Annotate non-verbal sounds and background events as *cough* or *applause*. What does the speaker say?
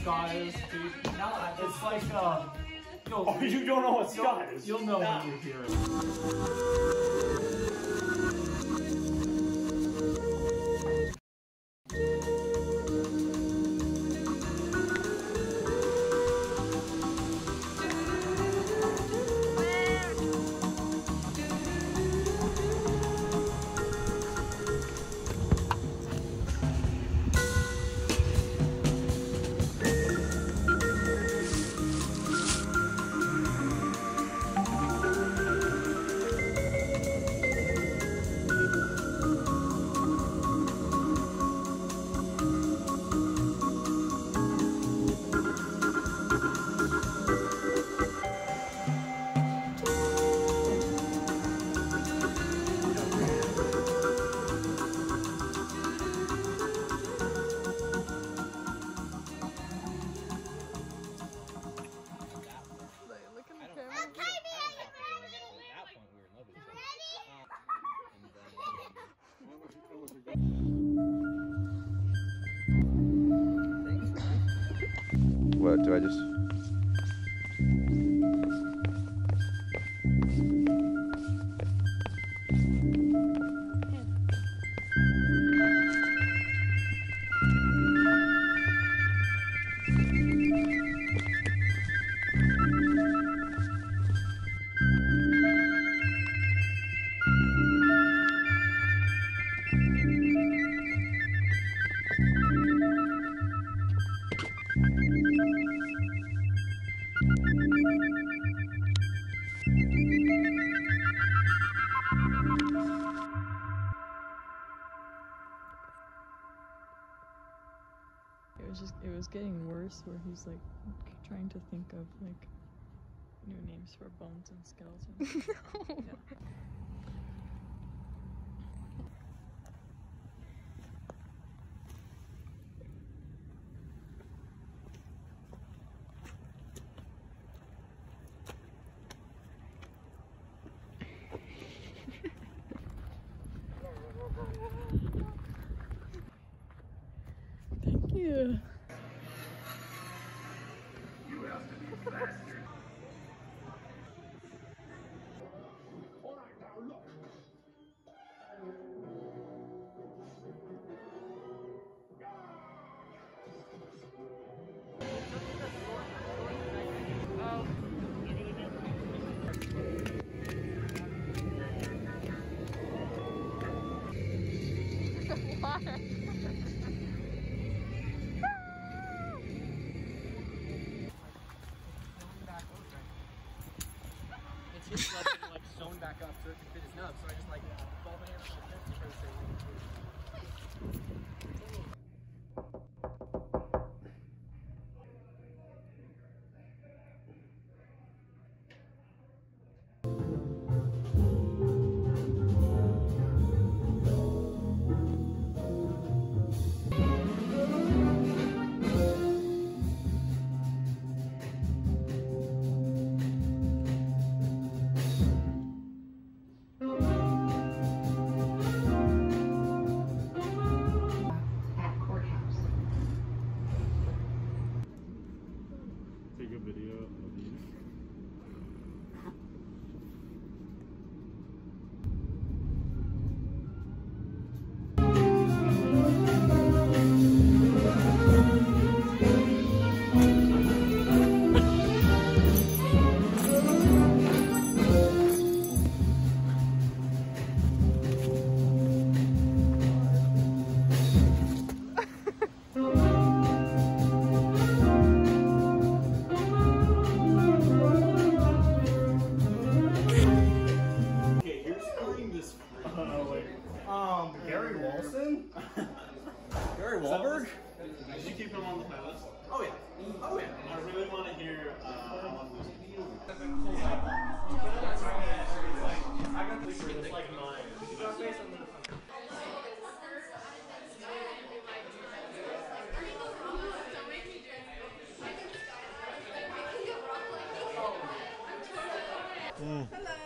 ska is, dude? No, it's like uh. Oh, you don't know what you'll, is? You'll know when you hear it. Do I just? Getting worse where he's like trying to think of like new names for bones and skeletons. *laughs* Yeah. It's blood like sewn back up so it can fit his nub. So I just like ball my hands like this to try to save Take a video keep him on the playlist? Oh yeah. Oh yeah. I really want to hear. Uh, I want to I got this. It's like mine. I don't